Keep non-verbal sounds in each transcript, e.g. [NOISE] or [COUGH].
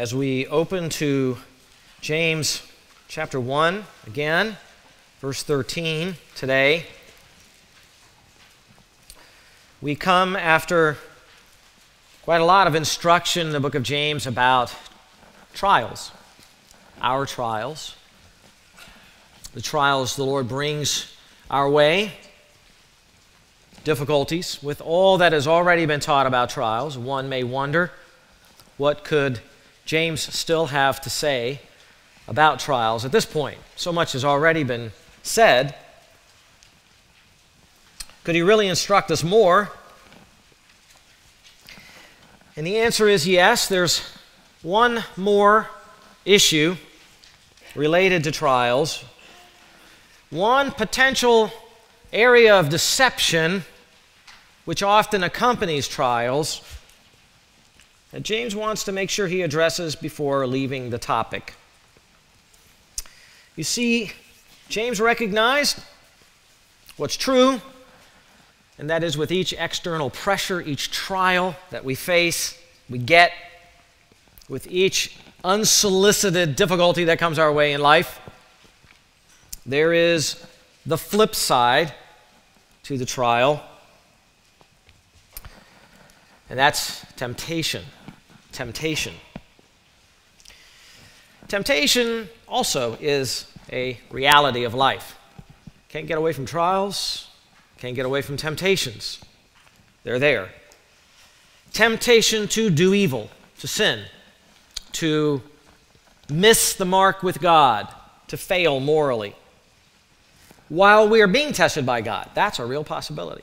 as we open to James chapter 1 again, verse 13 today. We come after quite a lot of instruction in the book of James about trials, our trials, the trials the Lord brings our way, difficulties. With all that has already been taught about trials, one may wonder what could James still have to say about trials at this point? So much has already been said. Could he really instruct us more? And the answer is yes. There's one more issue related to trials, one potential area of deception which often accompanies trials James wants to make sure he addresses before leaving the topic. You see, James recognized what's true, and that is with each external pressure, each trial that we face, we get, with each unsolicited difficulty that comes our way in life, there is the flip side to the trial, and that's temptation temptation. Temptation also is a reality of life. Can't get away from trials, can't get away from temptations. They're there. Temptation to do evil, to sin, to miss the mark with God, to fail morally. While we are being tested by God, that's a real possibility.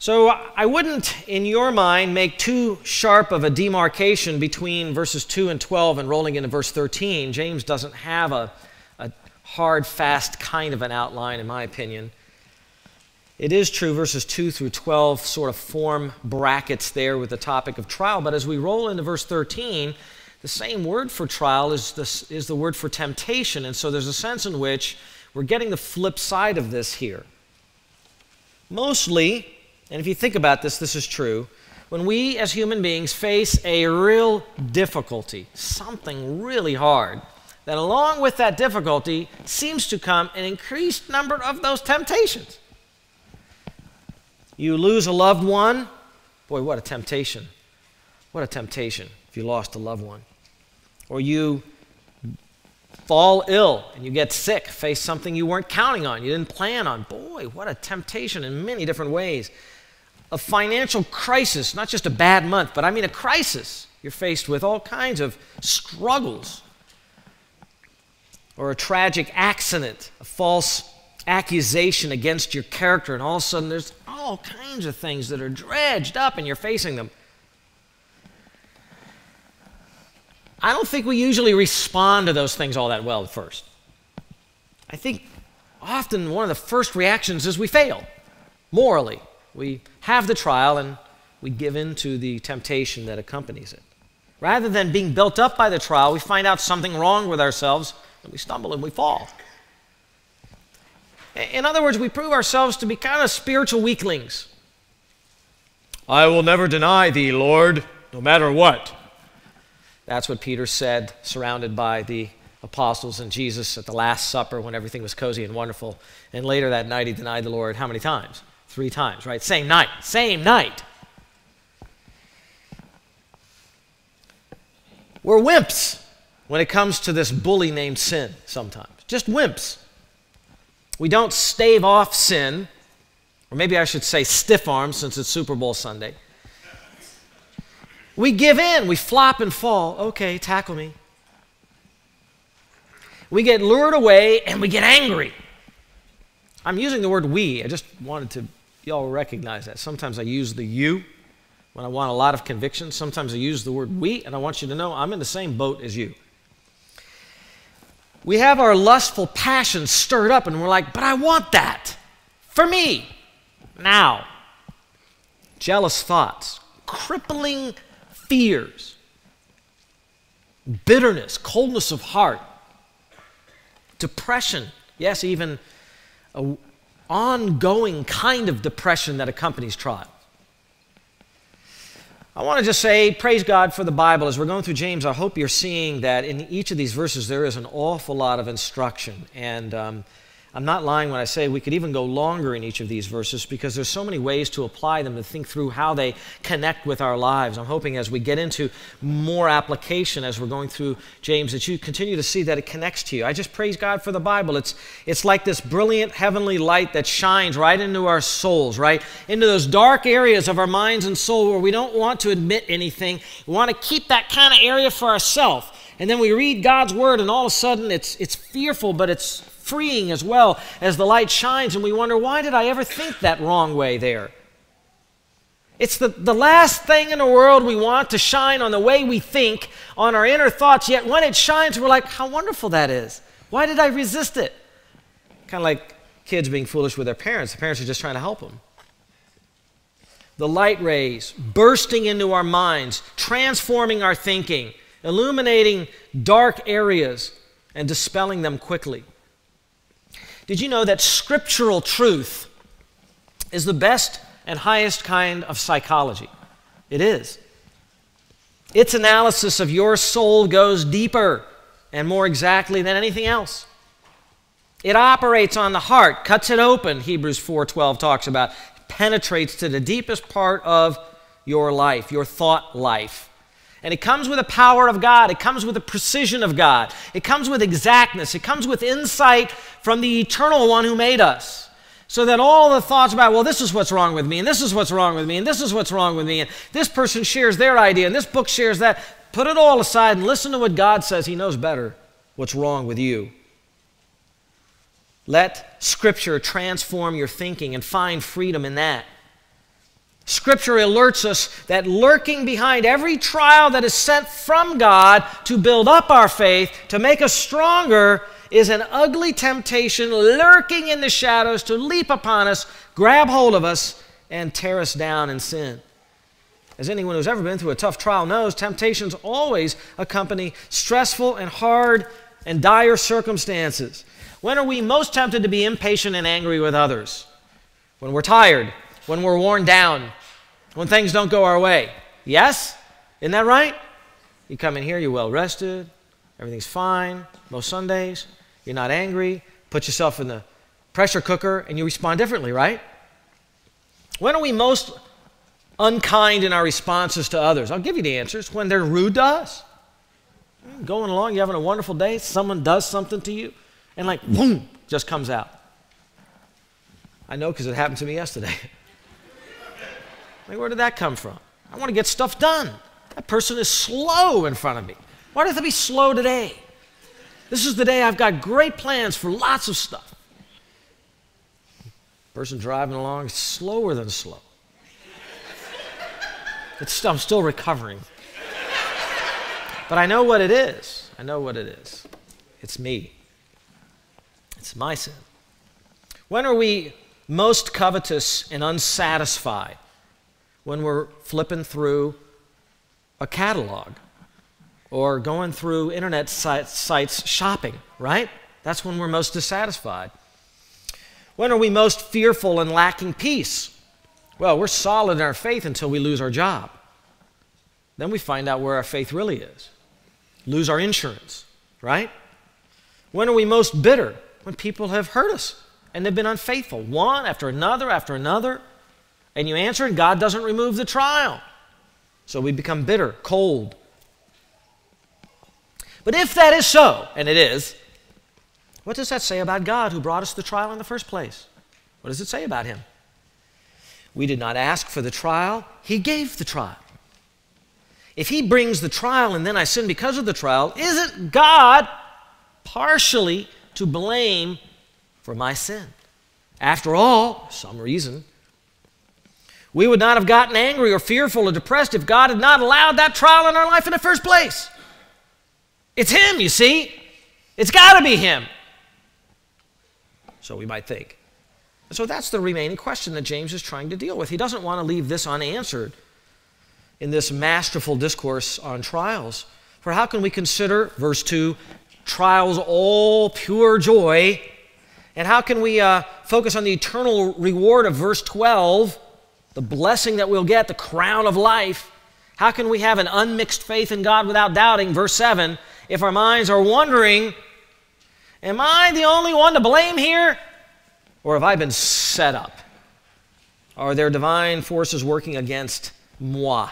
So I wouldn't, in your mind, make too sharp of a demarcation between verses 2 and 12 and rolling into verse 13. James doesn't have a, a hard, fast kind of an outline, in my opinion. It is true, verses 2 through 12 sort of form brackets there with the topic of trial, but as we roll into verse 13, the same word for trial is the, is the word for temptation, and so there's a sense in which we're getting the flip side of this here. Mostly, and if you think about this, this is true. When we as human beings face a real difficulty, something really hard, then along with that difficulty seems to come an increased number of those temptations. You lose a loved one, boy, what a temptation. What a temptation if you lost a loved one. Or you fall ill and you get sick, face something you weren't counting on, you didn't plan on. Boy, what a temptation in many different ways a financial crisis, not just a bad month, but I mean a crisis. You're faced with all kinds of struggles, or a tragic accident, a false accusation against your character, and all of a sudden there's all kinds of things that are dredged up and you're facing them. I don't think we usually respond to those things all that well at first. I think often one of the first reactions is we fail morally. We have the trial and we give in to the temptation that accompanies it. Rather than being built up by the trial, we find out something wrong with ourselves and we stumble and we fall. In other words, we prove ourselves to be kind of spiritual weaklings. I will never deny thee, Lord, no matter what. That's what Peter said, surrounded by the apostles and Jesus at the Last Supper when everything was cozy and wonderful. And later that night, he denied the Lord how many times? Three times, right? Same night. Same night. We're wimps when it comes to this bully named sin sometimes. Just wimps. We don't stave off sin, or maybe I should say stiff arm since it's Super Bowl Sunday. We give in, we flop and fall. Okay, tackle me. We get lured away and we get angry. I'm using the word we. I just wanted to Y'all recognize that. Sometimes I use the you when I want a lot of conviction. Sometimes I use the word we, and I want you to know I'm in the same boat as you. We have our lustful passions stirred up, and we're like, but I want that for me now. Jealous thoughts, crippling fears, bitterness, coldness of heart, depression, yes, even a, ongoing kind of depression that accompanies trial. I want to just say, praise God for the Bible. As we're going through James, I hope you're seeing that in each of these verses there is an awful lot of instruction. And um, I'm not lying when I say we could even go longer in each of these verses because there's so many ways to apply them to think through how they connect with our lives. I'm hoping as we get into more application as we're going through James that you continue to see that it connects to you. I just praise God for the Bible. It's it's like this brilliant heavenly light that shines right into our souls, right? Into those dark areas of our minds and soul where we don't want to admit anything. We want to keep that kind of area for ourselves. And then we read God's word and all of a sudden it's it's fearful, but it's freeing as well as the light shines, and we wonder, why did I ever think that wrong way there? It's the, the last thing in the world we want to shine on the way we think, on our inner thoughts, yet when it shines, we're like, how wonderful that is. Why did I resist it? Kind of like kids being foolish with their parents. The parents are just trying to help them. The light rays bursting into our minds, transforming our thinking, illuminating dark areas, and dispelling them quickly. Did you know that scriptural truth is the best and highest kind of psychology? It is. Its analysis of your soul goes deeper and more exactly than anything else. It operates on the heart, cuts it open, Hebrews 4:12 talks about, penetrates to the deepest part of your life, your thought life. And it comes with the power of God. It comes with the precision of God. It comes with exactness. It comes with insight from the eternal one who made us. So that all the thoughts about, well, this is what's wrong with me, and this is what's wrong with me, and this is what's wrong with me, and this person shares their idea, and this book shares that, put it all aside and listen to what God says. He knows better what's wrong with you. Let Scripture transform your thinking and find freedom in that. Scripture alerts us that lurking behind every trial that is sent from God to build up our faith, to make us stronger, is an ugly temptation lurking in the shadows to leap upon us, grab hold of us, and tear us down in sin. As anyone who's ever been through a tough trial knows, temptations always accompany stressful and hard and dire circumstances. When are we most tempted to be impatient and angry with others? When we're tired, when we're worn down, when things don't go our way. Yes? Isn't that right? You come in here, you're well rested, everything's fine most Sundays, you're not angry, put yourself in the pressure cooker, and you respond differently, right? When are we most unkind in our responses to others? I'll give you the answers. When they're rude to us. Going along, you're having a wonderful day, someone does something to you, and like, boom, just comes out. I know because it happened to me yesterday. [LAUGHS] like, where did that come from? I want to get stuff done. That person is slow in front of me. Why does it be slow today? This is the day I've got great plans for lots of stuff. Person driving along slower than slow. It's, I'm still recovering. But I know what it is. I know what it is. It's me. It's my sin. When are we most covetous and unsatisfied? When we're flipping through a catalog or going through internet sites shopping, right? That's when we're most dissatisfied. When are we most fearful and lacking peace? Well, we're solid in our faith until we lose our job. Then we find out where our faith really is. Lose our insurance, right? When are we most bitter? When people have hurt us and they've been unfaithful, one after another after another. And you answer, and God doesn't remove the trial. So we become bitter, cold, but if that is so, and it is, what does that say about God who brought us the trial in the first place? What does it say about him? We did not ask for the trial, he gave the trial. If he brings the trial and then I sin because of the trial, isn't God partially to blame for my sin? After all, some reason, we would not have gotten angry or fearful or depressed if God had not allowed that trial in our life in the first place. It's him, you see. It's got to be him. So we might think. so that's the remaining question that James is trying to deal with. He doesn't want to leave this unanswered in this masterful discourse on trials. For how can we consider, verse 2, trials all pure joy? And how can we uh, focus on the eternal reward of verse 12, the blessing that we'll get, the crown of life? How can we have an unmixed faith in God without doubting? Verse 7 if our minds are wondering, Am I the only one to blame here? Or have I been set up? Are there divine forces working against moi?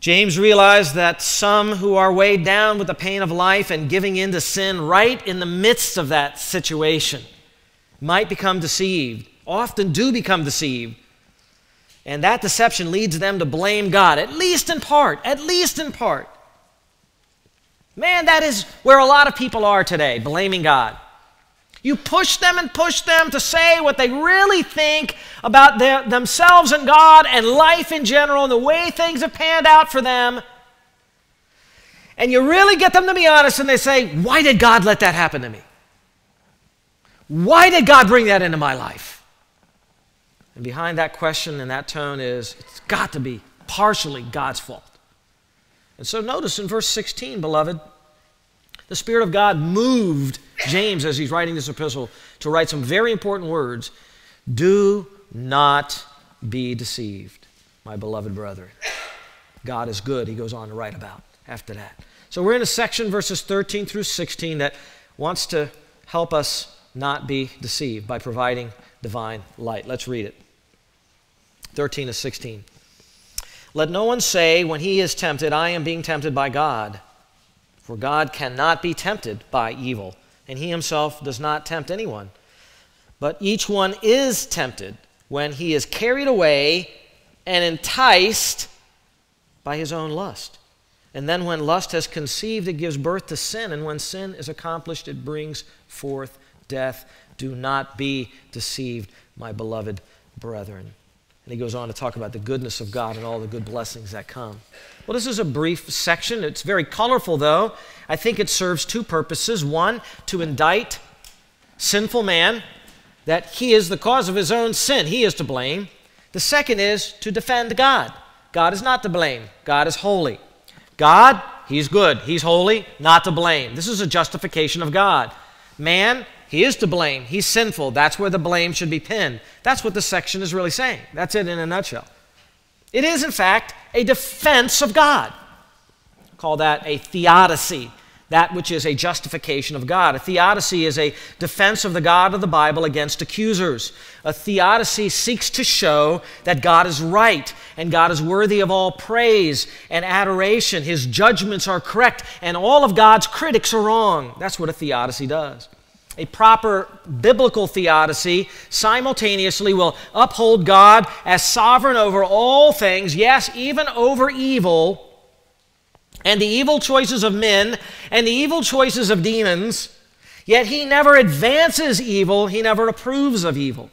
James realized that some who are weighed down with the pain of life and giving in to sin right in the midst of that situation might become deceived, often do become deceived. And that deception leads them to blame God, at least in part, at least in part. Man, that is where a lot of people are today, blaming God. You push them and push them to say what they really think about their, themselves and God and life in general and the way things have panned out for them. And you really get them to be honest and they say, Why did God let that happen to me? Why did God bring that into my life? And behind that question and that tone is, It's got to be partially God's fault. And so notice in verse 16, beloved, the Spirit of God moved James as he's writing this epistle to write some very important words. Do not be deceived, my beloved brethren. God is good, he goes on to write about after that. So we're in a section, verses 13 through 16, that wants to help us not be deceived by providing divine light. Let's read it 13 to 16. Let no one say when he is tempted, I am being tempted by God. For God cannot be tempted by evil, and he himself does not tempt anyone. But each one is tempted when he is carried away and enticed by his own lust. And then, when lust has conceived, it gives birth to sin. And when sin is accomplished, it brings forth death. Do not be deceived, my beloved brethren. And he goes on to talk about the goodness of God and all the good blessings that come. Well, this is a brief section. It's very colorful, though. I think it serves two purposes. One, to indict sinful man that he is the cause of his own sin, he is to blame. The second is to defend God. God is not to blame, God is holy. God, he's good, he's holy, not to blame. This is a justification of God. Man, he is to blame. He's sinful. That's where the blame should be pinned. That's what the section is really saying. That's it in a nutshell. It is, in fact, a defense of God. Call that a theodicy, that which is a justification of God. A theodicy is a defense of the God of the Bible against accusers. A theodicy seeks to show that God is right and God is worthy of all praise and adoration. His judgments are correct and all of God's critics are wrong. That's what a theodicy does a proper biblical theodicy simultaneously will uphold God as sovereign over all things, yes, even over evil, and the evil choices of men and the evil choices of demons, yet he never advances evil, he never approves of evil.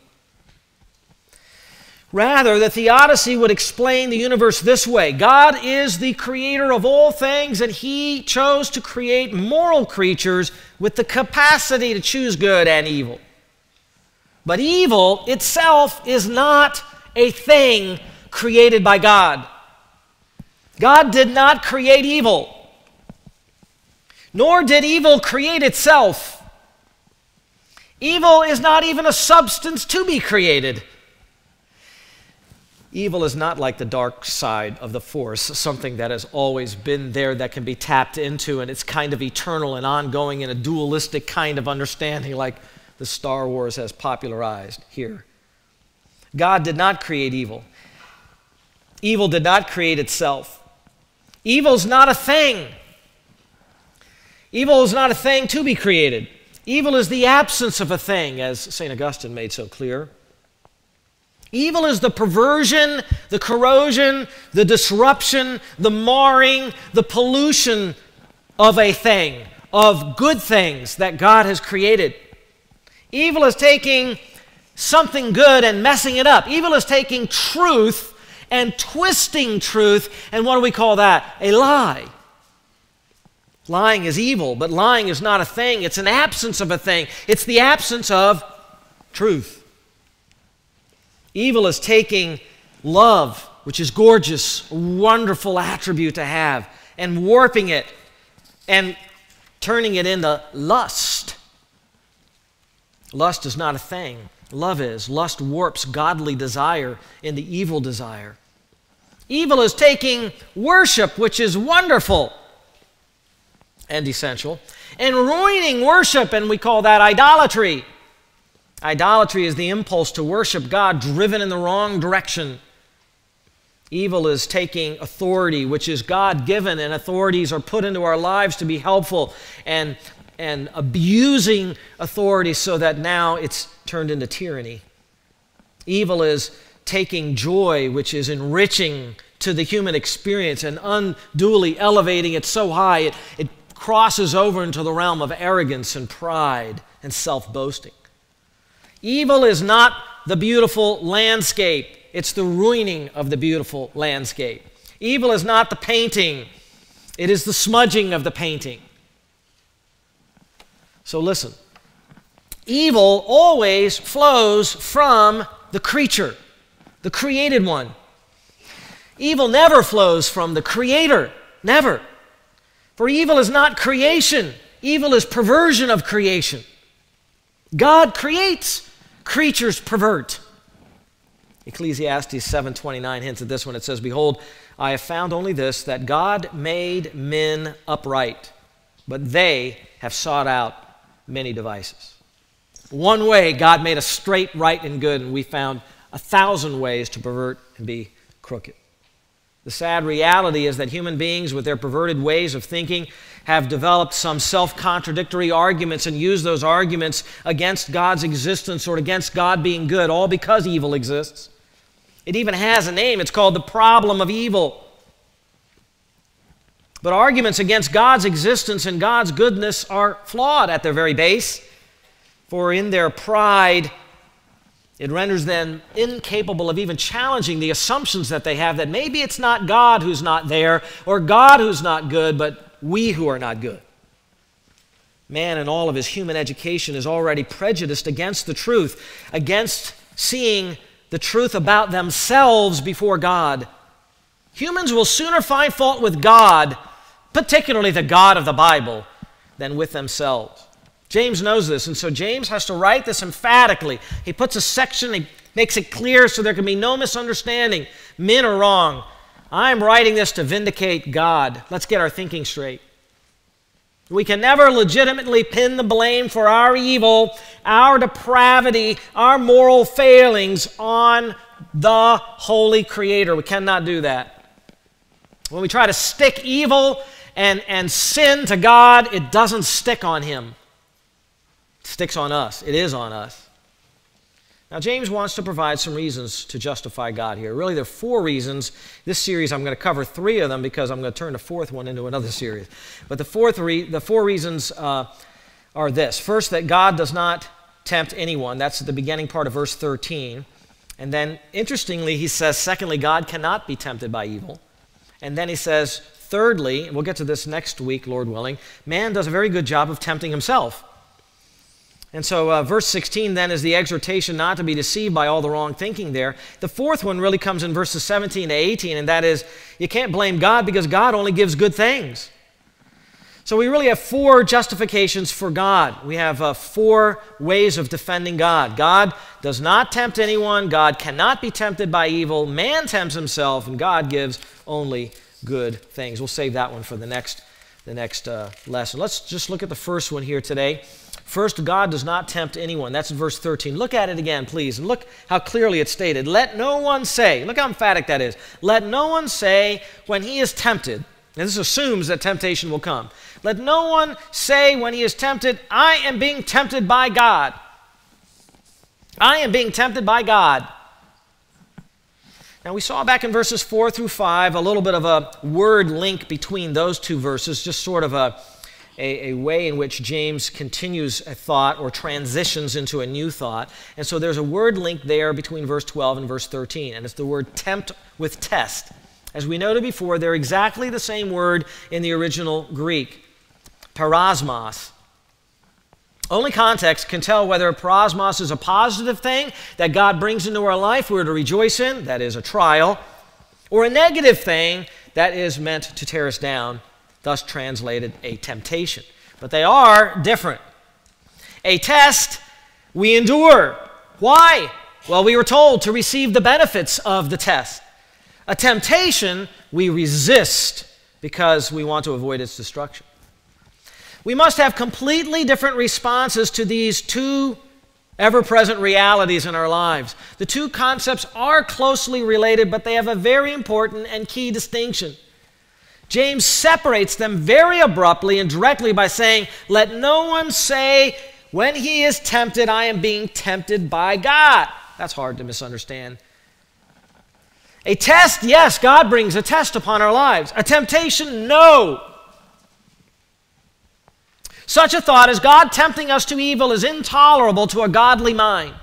Rather, the theodicy would explain the universe this way God is the creator of all things, and He chose to create moral creatures with the capacity to choose good and evil. But evil itself is not a thing created by God. God did not create evil, nor did evil create itself. Evil is not even a substance to be created. Evil is not like the dark side of the force, something that has always been there that can be tapped into, and it's kind of eternal and ongoing in a dualistic kind of understanding, like the Star Wars has popularized here. God did not create evil, evil did not create itself. Evil's not a thing. Evil is not a thing to be created. Evil is the absence of a thing, as St. Augustine made so clear. Evil is the perversion, the corrosion, the disruption, the marring, the pollution of a thing, of good things that God has created. Evil is taking something good and messing it up. Evil is taking truth and twisting truth, and what do we call that? A lie. Lying is evil, but lying is not a thing, it's an absence of a thing, it's the absence of truth. Evil is taking love, which is gorgeous, wonderful attribute to have, and warping it and turning it into lust. Lust is not a thing. Love is. Lust warps godly desire into evil desire. Evil is taking worship, which is wonderful and essential, and ruining worship, and we call that idolatry. Idolatry is the impulse to worship God driven in the wrong direction. Evil is taking authority, which is God given, and authorities are put into our lives to be helpful, and, and abusing authority so that now it's turned into tyranny. Evil is taking joy, which is enriching to the human experience and unduly elevating it so high it, it crosses over into the realm of arrogance and pride and self boasting. Evil is not the beautiful landscape, it's the ruining of the beautiful landscape. Evil is not the painting, it is the smudging of the painting. So listen evil always flows from the creature, the created one. Evil never flows from the creator, never. For evil is not creation, evil is perversion of creation. God creates, creatures pervert. Ecclesiastes 7:29 hints at this when it says, "Behold, I have found only this that God made men upright, but they have sought out many devices." One way God made us straight, right, and good, and we found a thousand ways to pervert and be crooked. The sad reality is that human beings, with their perverted ways of thinking, have developed some self contradictory arguments and use those arguments against God's existence or against God being good, all because evil exists. It even has a name. It's called the problem of evil. But arguments against God's existence and God's goodness are flawed at their very base, for in their pride, it renders them incapable of even challenging the assumptions that they have that maybe it's not God who's not there or God who's not good, but we who are not good. Man, in all of his human education, is already prejudiced against the truth, against seeing the truth about themselves before God. Humans will sooner find fault with God, particularly the God of the Bible, than with themselves. James knows this, and so James has to write this emphatically. He puts a section, he makes it clear so there can be no misunderstanding. Men are wrong. I'm writing this to vindicate God. Let's get our thinking straight. We can never legitimately pin the blame for our evil, our depravity, our moral failings on the Holy Creator. We cannot do that. When we try to stick evil and, and sin to God, it doesn't stick on Him It sticks on us. It is on us. Now, James wants to provide some reasons to justify God here. Really, there are four reasons. This series, I'm going to cover three of them because I'm going to turn the fourth one into another [LAUGHS] series. But the, fourth re- the four reasons uh, are this first, that God does not tempt anyone. That's the beginning part of verse 13. And then, interestingly, he says, secondly, God cannot be tempted by evil. And then he says, thirdly, and we'll get to this next week, Lord willing, man does a very good job of tempting himself. And so, uh, verse 16 then is the exhortation not to be deceived by all the wrong thinking there. The fourth one really comes in verses 17 to 18, and that is you can't blame God because God only gives good things. So, we really have four justifications for God. We have uh, four ways of defending God. God does not tempt anyone, God cannot be tempted by evil, man tempts himself, and God gives only good things. We'll save that one for the next, the next uh, lesson. Let's just look at the first one here today. First, God does not tempt anyone. That's verse 13. Look at it again, please, and look how clearly it's stated. Let no one say, look how emphatic that is. Let no one say when he is tempted, and this assumes that temptation will come. Let no one say when he is tempted, I am being tempted by God. I am being tempted by God. Now, we saw back in verses 4 through 5 a little bit of a word link between those two verses, just sort of a a, a, way in which James continues a thought or transitions into a new thought. And so there's a word link there between verse 12 and verse 13, and it's the word tempt with test. As we noted before, they're exactly the same word in the original Greek, peirasmos. Only context can tell whether peirasmos is a positive thing that God brings into our life we're to rejoice in, that is a trial, or a negative thing that is meant to tear us down thus translated a temptation. But they are different. A test we endure. Why? Well, we were told to receive the benefits of the test. A temptation we resist because we want to avoid its destruction. We must have completely different responses to these two ever present realities in our lives. The two concepts are closely related, but they have a very important and key distinction. James separates them very abruptly and directly by saying, Let no one say, when he is tempted, I am being tempted by God. That's hard to misunderstand. A test, yes, God brings a test upon our lives. A temptation, no. Such a thought as God tempting us to evil is intolerable to a godly mind.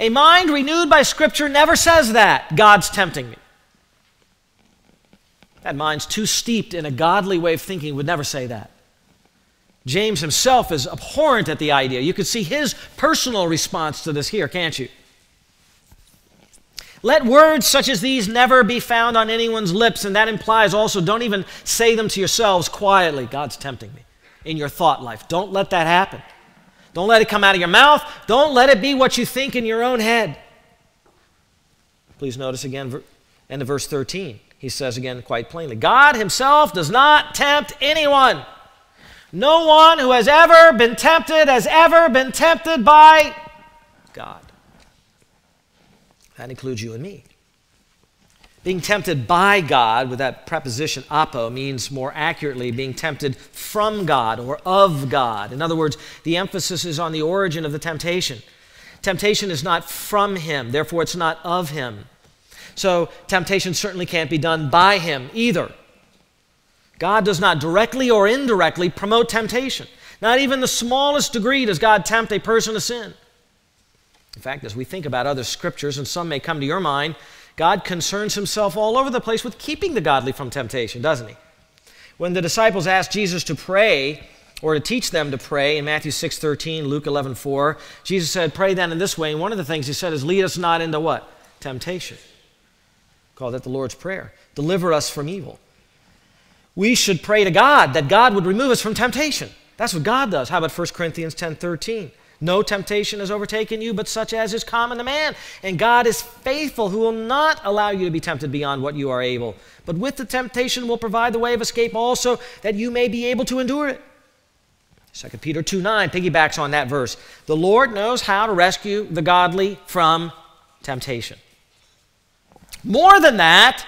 A mind renewed by Scripture never says that God's tempting me. That mind's too steeped in a godly way of thinking would never say that. James himself is abhorrent at the idea. You can see his personal response to this here, can't you? Let words such as these never be found on anyone's lips, and that implies also don't even say them to yourselves quietly. God's tempting me in your thought life. Don't let that happen. Don't let it come out of your mouth. Don't let it be what you think in your own head. Please notice again, end of verse 13. He says again quite plainly God Himself does not tempt anyone. No one who has ever been tempted has ever been tempted by God. That includes you and me. Being tempted by God, with that preposition apo, means more accurately being tempted from God or of God. In other words, the emphasis is on the origin of the temptation. Temptation is not from Him, therefore, it's not of Him. So, temptation certainly can't be done by Him either. God does not directly or indirectly promote temptation. Not even the smallest degree does God tempt a person to sin. In fact, as we think about other scriptures, and some may come to your mind, God concerns himself all over the place with keeping the godly from temptation, doesn't he? When the disciples asked Jesus to pray, or to teach them to pray in Matthew 6 13, Luke 11 4, Jesus said, Pray then in this way. And one of the things he said is, Lead us not into what? Temptation. Call that the Lord's Prayer. Deliver us from evil we should pray to God that God would remove us from temptation. That's what God does. How about 1 Corinthians 10 13? No temptation has overtaken you, but such as is common to man. And God is faithful, who will not allow you to be tempted beyond what you are able. But with the temptation will provide the way of escape also, that you may be able to endure it. 2 Peter 2 9 piggybacks on that verse. The Lord knows how to rescue the godly from temptation. More than that,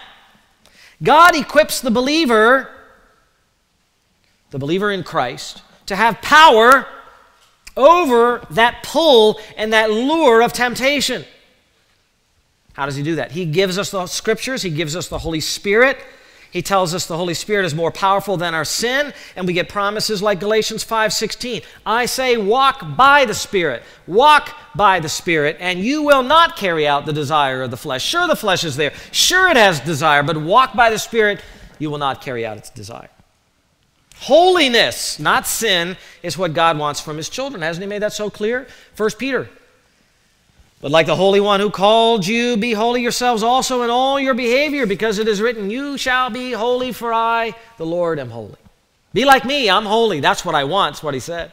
God equips the believer the believer in Christ, to have power over that pull and that lure of temptation. How does he do that? He gives us the scriptures, he gives us the Holy Spirit. He tells us the Holy Spirit is more powerful than our sin, and we get promises like Galatians 5:16. I say walk by the Spirit. Walk by the Spirit, and you will not carry out the desire of the flesh. Sure the flesh is there. Sure it has desire, but walk by the Spirit, you will not carry out its desire. Holiness, not sin, is what God wants from his children. Hasn't he made that so clear? 1 Peter. But like the Holy One who called you, be holy yourselves also in all your behavior, because it is written, You shall be holy, for I, the Lord, am holy. Be like me, I'm holy. That's what I want, that's what he said.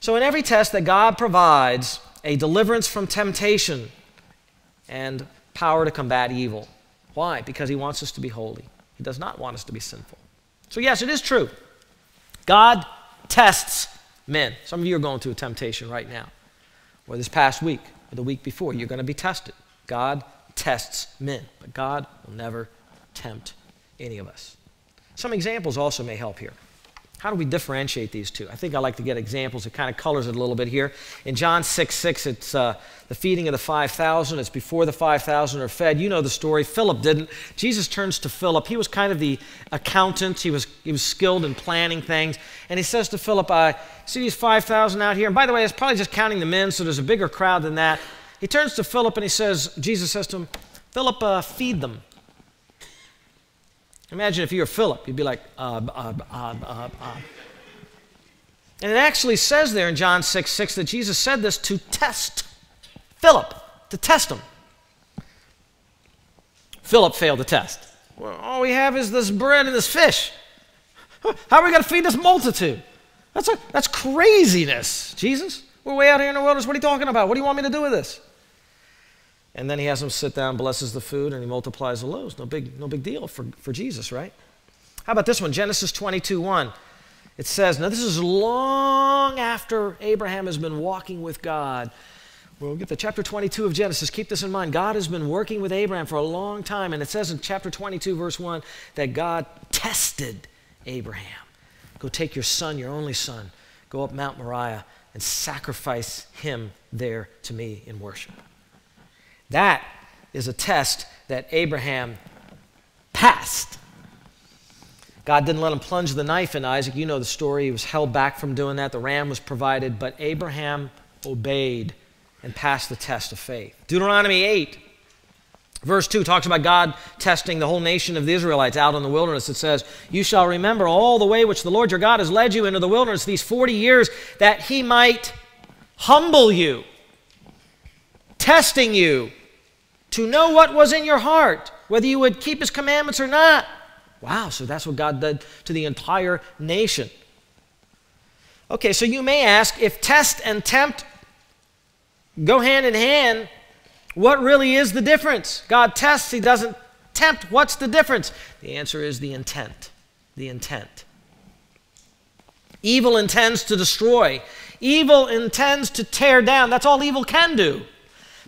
So, in every test that God provides, a deliverance from temptation and power to combat evil. Why? Because he wants us to be holy. He does not want us to be sinful. So, yes, it is true. God tests men. Some of you are going through a temptation right now, or this past week, or the week before. You're going to be tested. God tests men, but God will never tempt any of us. Some examples also may help here. How do we differentiate these two? I think I like to get examples. It kind of colors it a little bit here. In John 6 6, it's uh, the feeding of the 5,000. It's before the 5,000 are fed. You know the story. Philip didn't. Jesus turns to Philip. He was kind of the accountant, he was, he was skilled in planning things. And he says to Philip, I see these 5,000 out here. And by the way, it's probably just counting the men, so there's a bigger crowd than that. He turns to Philip and he says, Jesus says to him, Philip, uh, feed them. Imagine if you were Philip, you'd be like, uh, uh, uh, uh, uh. And it actually says there in John 6 6 that Jesus said this to test Philip, to test him. Philip failed the test. Well, all we have is this bread and this fish. [LAUGHS] How are we going to feed this multitude? That's, a, that's craziness, Jesus. We're way out here in the wilderness. What are you talking about? What do you want me to do with this? And then he has them sit down, blesses the food, and he multiplies the loaves. No big, no big deal for, for Jesus, right? How about this one? Genesis 22 1. It says, now this is long after Abraham has been walking with God. We'll get to chapter 22 of Genesis. Keep this in mind. God has been working with Abraham for a long time, and it says in chapter 22, verse 1, that God tested Abraham. Go take your son, your only son, go up Mount Moriah and sacrifice him there to me in worship. That is a test that Abraham passed. God didn't let him plunge the knife in Isaac. You know the story. He was held back from doing that. The ram was provided, but Abraham obeyed and passed the test of faith. Deuteronomy 8, verse 2 talks about God testing the whole nation of the Israelites out in the wilderness. It says, You shall remember all the way which the Lord your God has led you into the wilderness these 40 years, that he might humble you, testing you to know what was in your heart, whether you would keep his commandments or not. Wow, so that's what God did to the entire nation. Okay, so you may ask if test and tempt go hand in hand, what really is the difference? God tests, He doesn't tempt. What's the difference? The answer is the intent. The intent. Evil intends to destroy, evil intends to tear down. That's all evil can do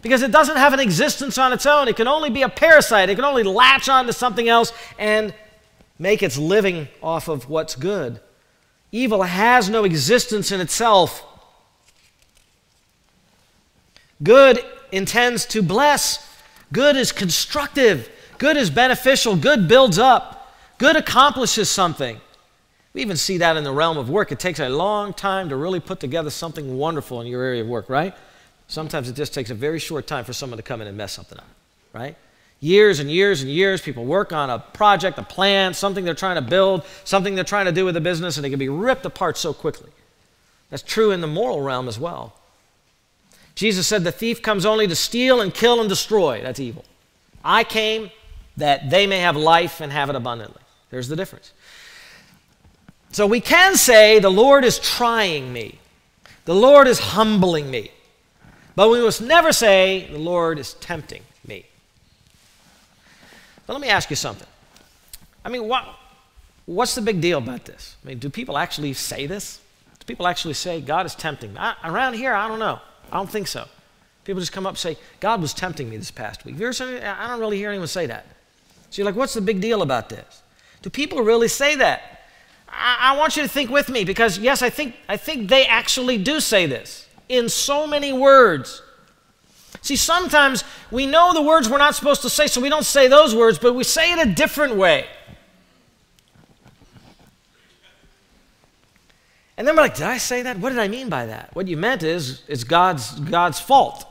because it doesn't have an existence on its own. It can only be a parasite, it can only latch onto something else and make its living off of what's good. Evil has no existence in itself. Good intends to bless. Good is constructive. Good is beneficial. Good builds up. Good accomplishes something. We even see that in the realm of work. It takes a long time to really put together something wonderful in your area of work, right? Sometimes it just takes a very short time for someone to come in and mess something up, right? Years and years and years, people work on a project, a plan, something they're trying to build, something they're trying to do with a business, and it can be ripped apart so quickly. That's true in the moral realm as well. Jesus said, The thief comes only to steal and kill and destroy. That's evil. I came that they may have life and have it abundantly. There's the difference. So we can say, The Lord is trying me, the Lord is humbling me. But we must never say, The Lord is tempting me. But let me ask you something. I mean, what, what's the big deal about this? I mean, do people actually say this? Do people actually say, God is tempting me? I, around here, I don't know. I don't think so. People just come up and say, God was tempting me this past week. I don't really hear anyone say that. So you're like, what's the big deal about this? Do people really say that? I, I want you to think with me because, yes, I think, I think they actually do say this in so many words. See, sometimes we know the words we're not supposed to say, so we don't say those words, but we say it a different way. And then we're like, did I say that? What did I mean by that? What you meant is it's God's, God's fault.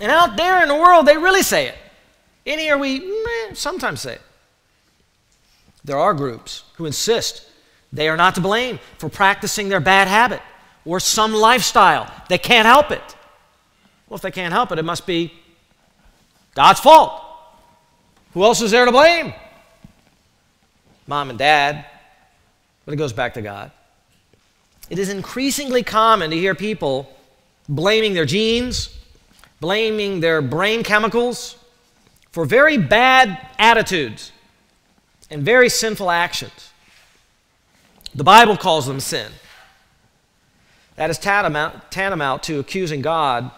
And out there in the world, they really say it. In here, we meh, sometimes say it. There are groups who insist they are not to blame for practicing their bad habit or some lifestyle. They can't help it. Well, if they can't help it, it must be God's fault. Who else is there to blame? Mom and dad, but it goes back to God. It is increasingly common to hear people blaming their genes, blaming their brain chemicals for very bad attitudes and very sinful actions. The Bible calls them sin. That is tantamount, tantamount to accusing God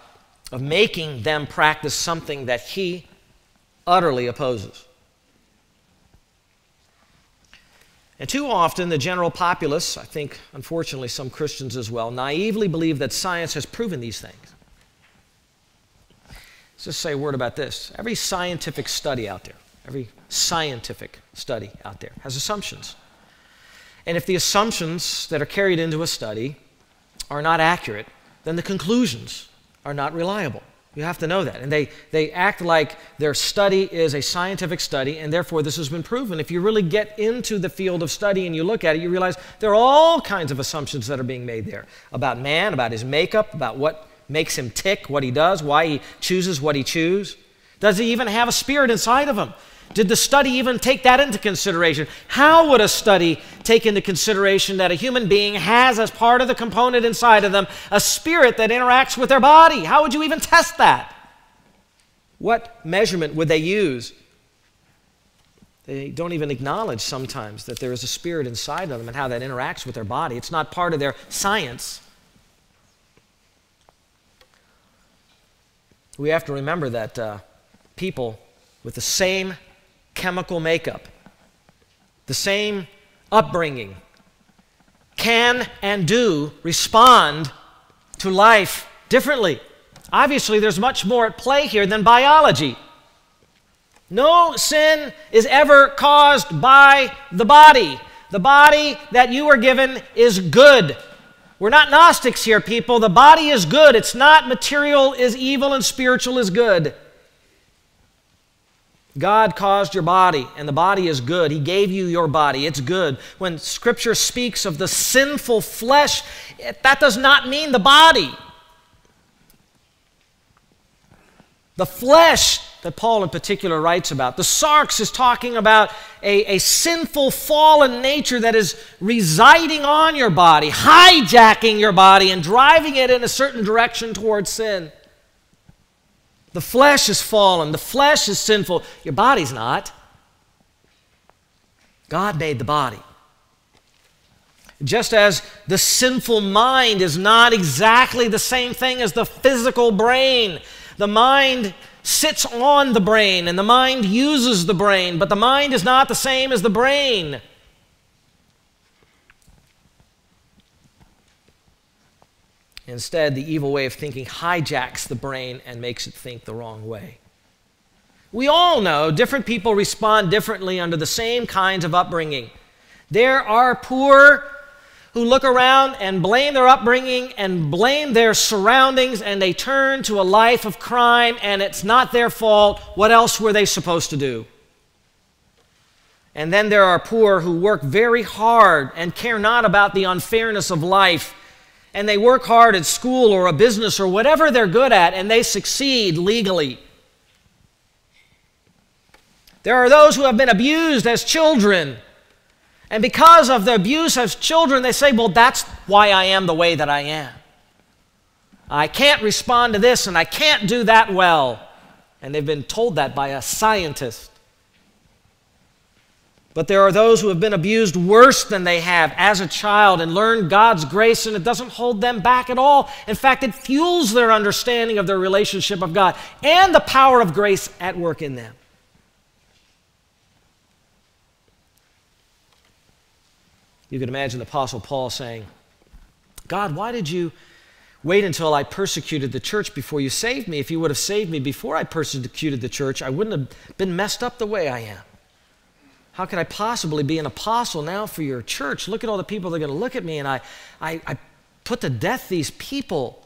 of making them practice something that He utterly opposes. And too often, the general populace, I think unfortunately some Christians as well, naively believe that science has proven these things. Let's just say a word about this. Every scientific study out there, every scientific study out there has assumptions. And if the assumptions that are carried into a study are not accurate, then the conclusions are not reliable. You have to know that. And they, they act like their study is a scientific study, and therefore this has been proven. If you really get into the field of study and you look at it, you realize there are all kinds of assumptions that are being made there about man, about his makeup, about what makes him tick, what he does, why he chooses what he chooses. Does he even have a spirit inside of him? Did the study even take that into consideration? How would a study take into consideration that a human being has, as part of the component inside of them, a spirit that interacts with their body? How would you even test that? What measurement would they use? They don't even acknowledge sometimes that there is a spirit inside of them and how that interacts with their body. It's not part of their science. We have to remember that uh, people with the same chemical makeup, the same upbringing, can and do respond to life differently. Obviously, there's much more at play here than biology. No sin is ever caused by the body. The body that you were given is good. We're not Gnostics here, people. The body is good. It's not material is evil and spiritual is good. God caused your body, and the body is good. He gave you your body. It's good. When Scripture speaks of the sinful flesh, that does not mean the body. The flesh that Paul in particular writes about. The sarx is talking about a, a sinful, fallen nature that is residing on your body, hijacking your body, and driving it in a certain direction towards sin. The flesh is fallen, the flesh is sinful. Your body's not. God made the body. Just as the sinful mind is not exactly the same thing as the physical brain, the mind sits on the brain and the mind uses the brain, but the mind is not the same as the brain. Instead, the evil way of thinking hijacks the brain and makes it think the wrong way. We all know different people respond differently under the same kinds of upbringing. There are poor who look around and blame their upbringing and blame their surroundings and they turn to a life of crime and it's not their fault. What else were they supposed to do? And then there are poor who work very hard and care not about the unfairness of life. And they work hard at school or a business or whatever they're good at and they succeed legally. There are those who have been abused as children and because of the abuse as children, they say, well, that's why I am the way that I am. I can't respond to this and I can't do that well. And they've been told that by a scientist. But there are those who have been abused worse than they have as a child and learned God's grace, and it doesn't hold them back at all. In fact, it fuels their understanding of their relationship of God and the power of grace at work in them. You can imagine the Apostle Paul saying, God, why did you wait until I persecuted the church before you saved me? If you would have saved me before I persecuted the church, I wouldn't have been messed up the way I am. How could I possibly be an apostle now for your church? Look at all the people that are going to look at me, and I, I, I put to death these people,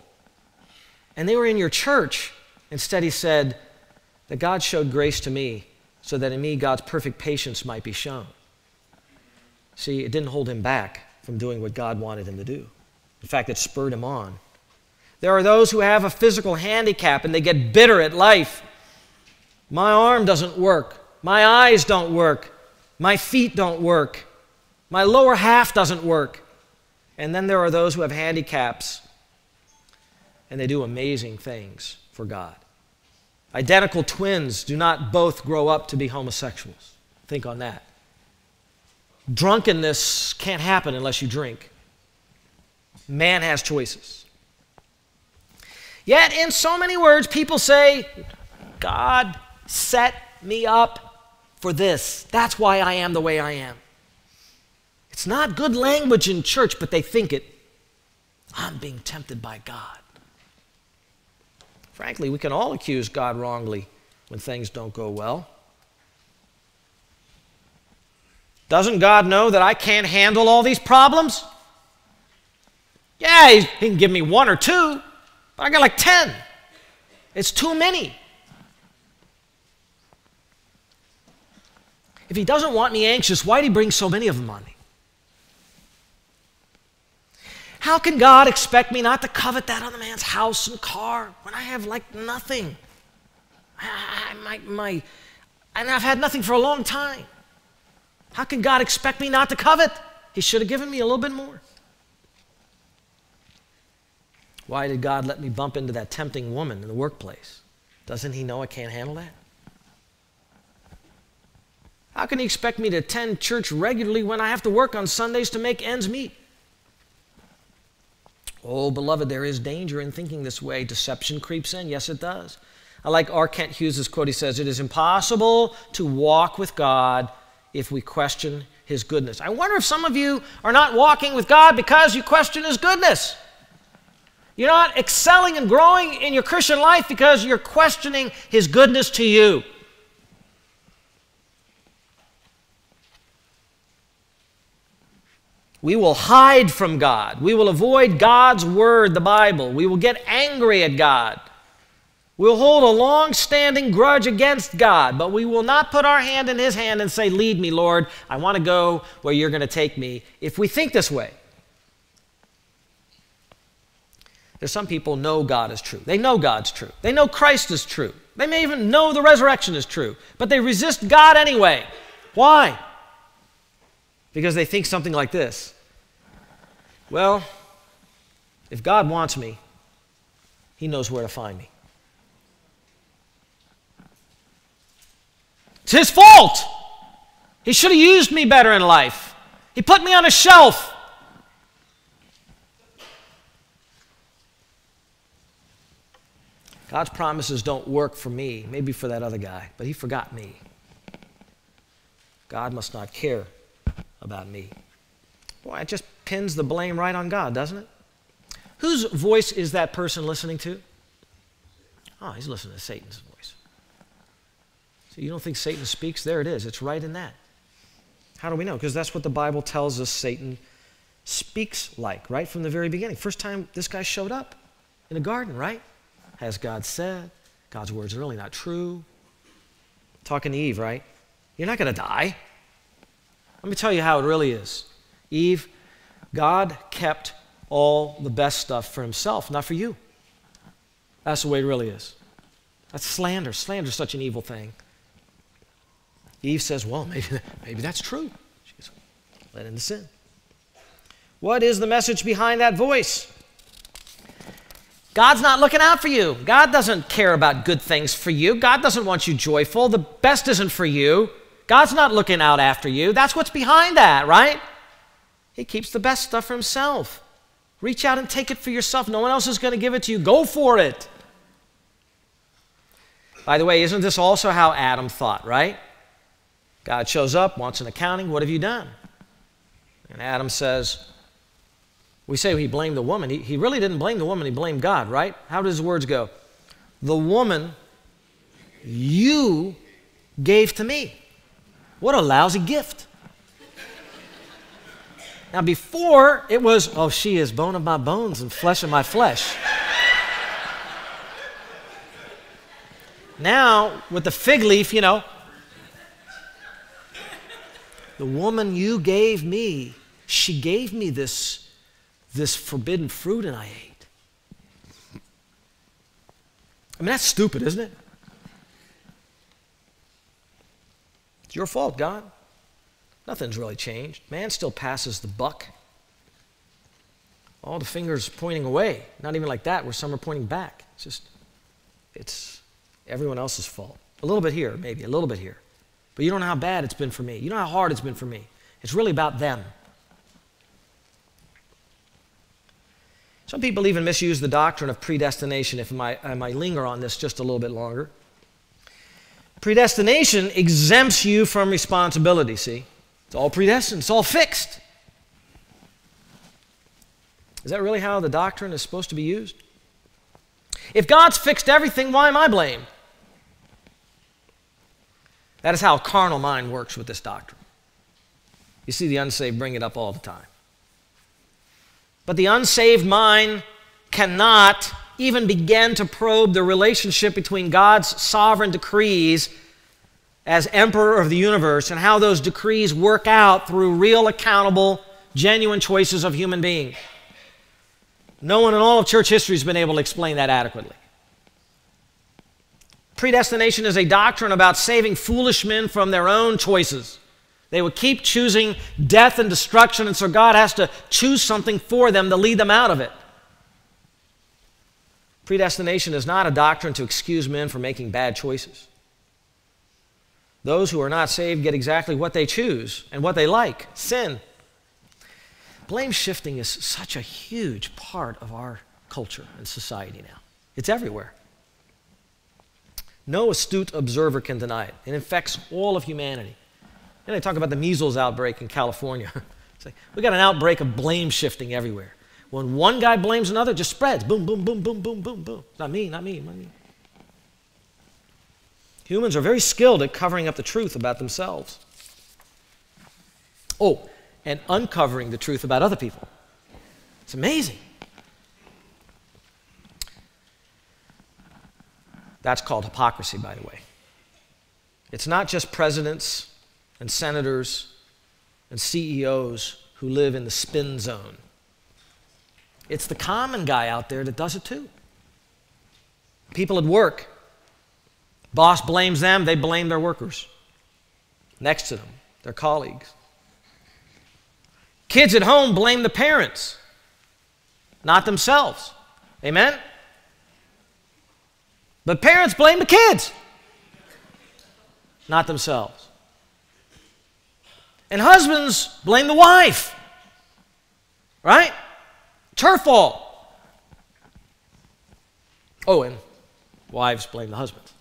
and they were in your church. Instead, he said that God showed grace to me so that in me God's perfect patience might be shown. See, it didn't hold him back from doing what God wanted him to do. In fact, it spurred him on. There are those who have a physical handicap and they get bitter at life. My arm doesn't work. My eyes don't work. My feet don't work. My lower half doesn't work. And then there are those who have handicaps and they do amazing things for God. Identical twins do not both grow up to be homosexuals. Think on that. Drunkenness can't happen unless you drink. Man has choices. Yet, in so many words, people say, God set me up for this. That's why I am the way I am. It's not good language in church, but they think it. I'm being tempted by God. Frankly, we can all accuse God wrongly when things don't go well. Doesn't God know that I can't handle all these problems? Yeah, he can give me one or two, but I got like 10. It's too many. If he doesn't want me anxious, why did he bring so many of them on me? How can God expect me not to covet that other man's house and car when I have like nothing? I, my, my, and I've had nothing for a long time. How can God expect me not to covet? He should have given me a little bit more. Why did God let me bump into that tempting woman in the workplace? Doesn't he know I can't handle that? How can he expect me to attend church regularly when I have to work on Sundays to make ends meet? Oh, beloved, there is danger in thinking this way. Deception creeps in. Yes, it does. I like R. Kent Hughes' quote. He says, It is impossible to walk with God if we question his goodness. I wonder if some of you are not walking with God because you question his goodness. You're not excelling and growing in your Christian life because you're questioning his goodness to you. We will hide from God. We will avoid God's word, the Bible. We will get angry at God. We'll hold a long standing grudge against God, but we will not put our hand in His hand and say, Lead me, Lord. I want to go where you're going to take me. If we think this way, there's some people know God is true. They know God's true. They know Christ is true. They may even know the resurrection is true, but they resist God anyway. Why? Because they think something like this Well, if God wants me, He knows where to find me. It's His fault. He should have used me better in life. He put me on a shelf. God's promises don't work for me, maybe for that other guy, but He forgot me. God must not care about me. Boy, it just pins the blame right on God, doesn't it? Whose voice is that person listening to? Oh, he's listening to Satan's voice. So you don't think Satan speaks? There it is. It's right in that. How do we know? Because that's what the Bible tells us Satan speaks like, right from the very beginning. First time this guy showed up in a garden, right? Has God said? God's words are really not true. Talking to Eve, right? You're not going to die. Let me tell you how it really is. Eve, God kept all the best stuff for himself, not for you. That's the way it really is. That's slander. Slander is such an evil thing. Eve says, Well, [LAUGHS] maybe, maybe that's true. She's led into sin. What is the message behind that voice? God's not looking out for you. God doesn't care about good things for you. God doesn't want you joyful. The best isn't for you. God's not looking out after you. That's what's behind that, right? He keeps the best stuff for himself. Reach out and take it for yourself. No one else is going to give it to you. Go for it. By the way, isn't this also how Adam thought, right? God shows up, wants an accounting. What have you done? And Adam says, We say he blamed the woman. He, he really didn't blame the woman, he blamed God, right? How does his words go? The woman you gave to me. What a lousy gift. Now, before it was, oh, she is bone of my bones and flesh of my flesh. now, with the fig leaf, you know, the woman you gave me, she gave me this, this forbidden fruit and I ate. I mean, that's stupid, isn't it? It's your fault, God. Nothing's really changed. Man still passes the buck. All the fingers pointing away. Not even like that, where some are pointing back. It's just, it's everyone else's fault. A little bit here, maybe, a little bit here. But you don't know how bad it's been for me. You know how hard it's been for me. It's really about them. Some people even misuse the doctrine of predestination, if I, I might linger on this just a little bit longer. Predestination exempts you from responsibility, see? It's all predestined, it's all fixed. Is that really how the doctrine is supposed to be used? If God's fixed everything, why am I blamed? That is how carnal mind works with this doctrine. You see the unsaved bring it up all the time. But the unsaved mind cannot even began to probe the relationship between God's sovereign decrees as emperor of the universe and how those decrees work out through real, accountable, genuine choices of human beings. No one in all of church history has been able to explain that adequately. Predestination is a doctrine about saving foolish men from their own choices. They would keep choosing death and destruction, and so God has to choose something for them to lead them out of it. Predestination is not a doctrine to excuse men for making bad choices. Those who are not saved get exactly what they choose and what they like sin. Blame shifting is such a huge part of our culture and society now, it's everywhere. No astute observer can deny it. It infects all of humanity. And they talk about the measles outbreak in California. [LAUGHS] it's like, we got an outbreak of blame shifting everywhere. When one guy blames another, it just spreads. Boom, boom, boom, boom, boom, boom, boom. Not me, not me, not me. Humans are very skilled at covering up the truth about themselves. Oh, and uncovering the truth about other people. It's amazing. That's called hypocrisy, by the way. It's not just presidents and senators and CEOs who live in the spin zone. It's the common guy out there that does it too. People at work, boss blames them, they blame their workers next to them, their colleagues. Kids at home blame the parents, not themselves. Amen? But parents blame the kids, not themselves. And husbands blame the wife, right? Her fault. Oh, and wives blame the husbands.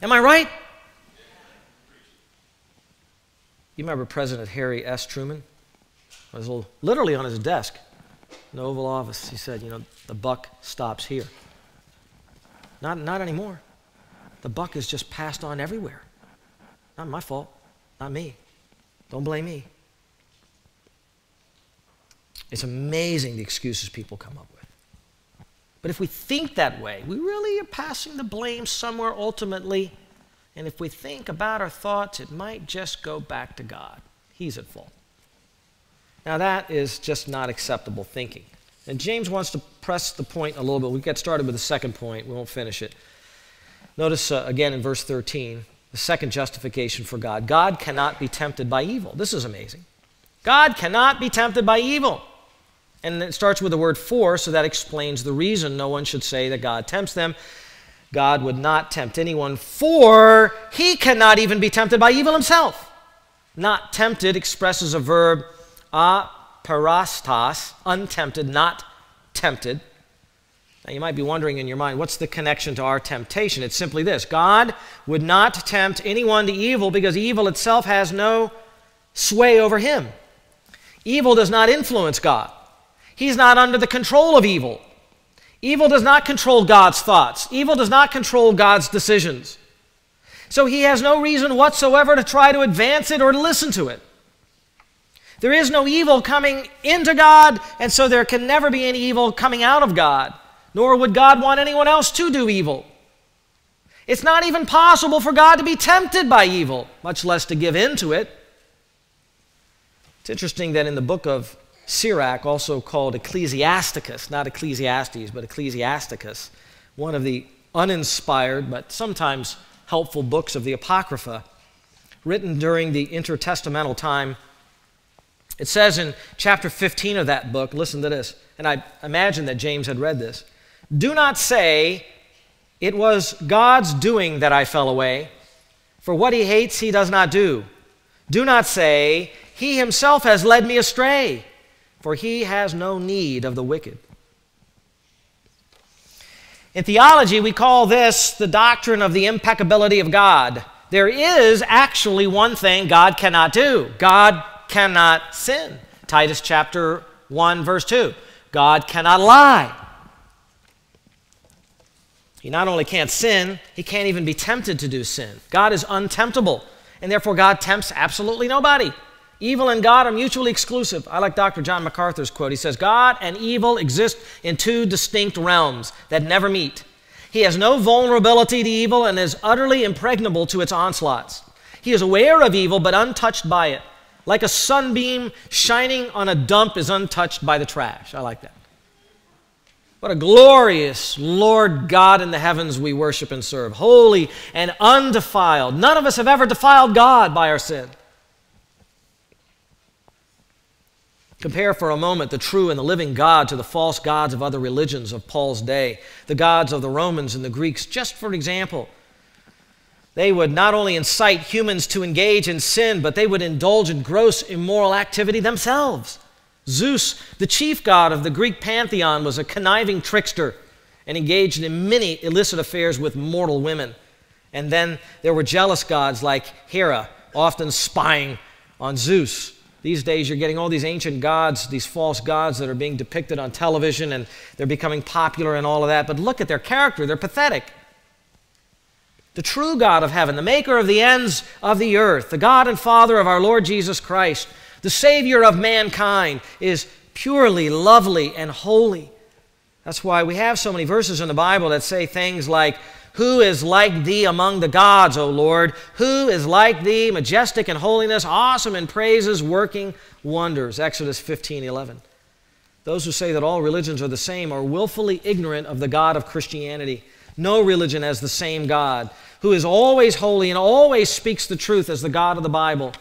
Am I right? You remember President Harry S. Truman? Was literally on his desk in the Oval Office. He said, You know, the buck stops here. Not, not anymore. The buck is just passed on everywhere. Not my fault. Not me. Don't blame me. It's amazing the excuses people come up with. But if we think that way, we really are passing the blame somewhere ultimately. And if we think about our thoughts, it might just go back to God. He's at fault. Now, that is just not acceptable thinking. And James wants to press the point a little bit. We get started with the second point, we won't finish it. Notice uh, again in verse 13, the second justification for God God cannot be tempted by evil. This is amazing. God cannot be tempted by evil. And it starts with the word for, so that explains the reason no one should say that God tempts them. God would not tempt anyone, for he cannot even be tempted by evil himself. Not tempted expresses a verb, apeirastos, untempted, not tempted. Now you might be wondering in your mind, what's the connection to our temptation? It's simply this God would not tempt anyone to evil because evil itself has no sway over him. Evil does not influence God. He's not under the control of evil. Evil does not control God's thoughts, evil does not control God's decisions. So he has no reason whatsoever to try to advance it or to listen to it. There is no evil coming into God, and so there can never be any evil coming out of God, nor would God want anyone else to do evil. It's not even possible for God to be tempted by evil, much less to give in to it. It's interesting that in the book of Sirach, also called Ecclesiasticus, not Ecclesiastes, but Ecclesiasticus, one of the uninspired but sometimes helpful books of the Apocrypha, written during the intertestamental time. It says in chapter 15 of that book, listen to this, and I imagine that James had read this Do not say, It was God's doing that I fell away, for what he hates he does not do. Do not say, He himself has led me astray for he has no need of the wicked. In theology, we call this the doctrine of the impeccability of God. There is actually one thing God cannot do God cannot sin. Titus chapter 1, verse 2. God cannot lie. He not only can't sin, he can't even be tempted to do sin. God is untemptable, and therefore God tempts absolutely nobody. Evil and God are mutually exclusive. I like Dr. John MacArthur's quote. He says, God and evil exist in two distinct realms that never meet. He has no vulnerability to evil and is utterly impregnable to its onslaughts. He is aware of evil but untouched by it. Like a sunbeam shining on a dump is untouched by the trash. I like that. What a glorious Lord God in the heavens we worship and serve, holy and undefiled. None of us have ever defiled God by our sin. Compare for a moment the true and the living God to the false gods of other religions of Paul's day, the gods of the Romans and the Greeks, just for example. They would not only incite humans to engage in sin, but they would indulge in gross immoral activity themselves. Zeus, the chief god of the Greek pantheon, was a conniving trickster and engaged in many illicit affairs with mortal women. And then there were jealous gods like Hera, often spying on Zeus. These days, you're getting all these ancient gods, these false gods that are being depicted on television, and they're becoming popular and all of that. But look at their character, they're pathetic. The true God of heaven, the maker of the ends of the earth, the God and Father of our Lord Jesus Christ, the Savior of mankind, is purely lovely and holy. That's why we have so many verses in the Bible that say things like, who is like thee among the gods, O Lord? Who is like thee, majestic in holiness, awesome in praises, working wonders? Exodus 15 11. Those who say that all religions are the same are willfully ignorant of the God of Christianity. No religion has the same God, who is always holy and always speaks the truth as the God of the Bible.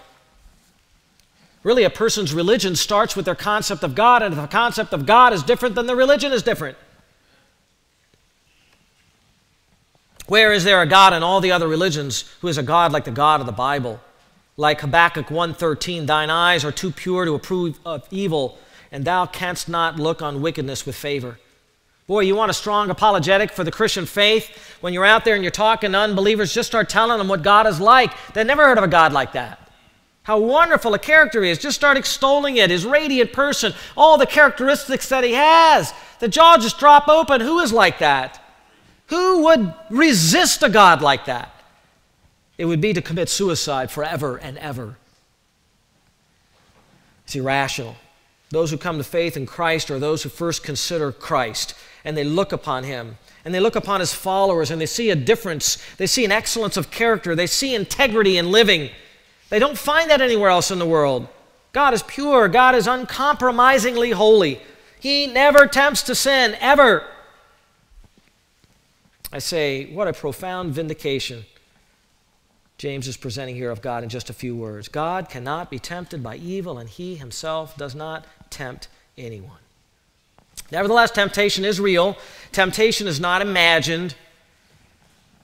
Really, a person's religion starts with their concept of God, and if the concept of God is different, then the religion is different. Where is there a God in all the other religions who is a God like the God of the Bible? Like Habakkuk 1:13, thine eyes are too pure to approve of evil, and thou canst not look on wickedness with favor. Boy, you want a strong apologetic for the Christian faith? When you're out there and you're talking to unbelievers, just start telling them what God is like. They've never heard of a God like that. How wonderful a character he is. Just start extolling it. His radiant person, all the characteristics that he has. The jaw just drop open. Who is like that? Who would resist a God like that? It would be to commit suicide forever and ever. It's irrational. Those who come to faith in Christ are those who first consider Christ and they look upon him and they look upon his followers and they see a difference. They see an excellence of character. They see integrity in living. They don't find that anywhere else in the world. God is pure. God is uncompromisingly holy. He never tempts to sin, ever. I say, what a profound vindication James is presenting here of God in just a few words. God cannot be tempted by evil, and he himself does not tempt anyone. Nevertheless, temptation is real. Temptation is not imagined.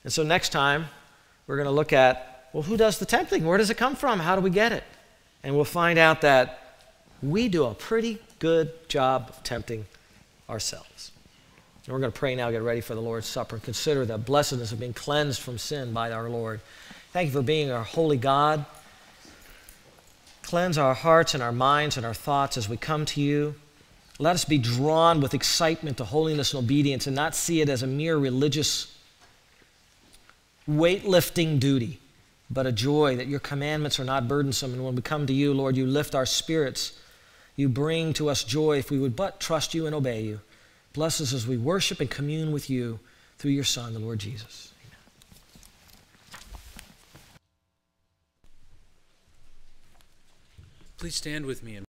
And so next time, we're going to look at well, who does the tempting? Where does it come from? How do we get it? And we'll find out that we do a pretty good job of tempting ourselves. And we're going to pray now, get ready for the Lord's Supper, and consider the blessedness of being cleansed from sin by our Lord. Thank you for being our holy God. Cleanse our hearts and our minds and our thoughts as we come to you. Let us be drawn with excitement to holiness and obedience and not see it as a mere religious weightlifting duty, but a joy that your commandments are not burdensome. And when we come to you, Lord, you lift our spirits. You bring to us joy if we would but trust you and obey you. Bless us as we worship and commune with you through your Son, the Lord Jesus. Please stand with me.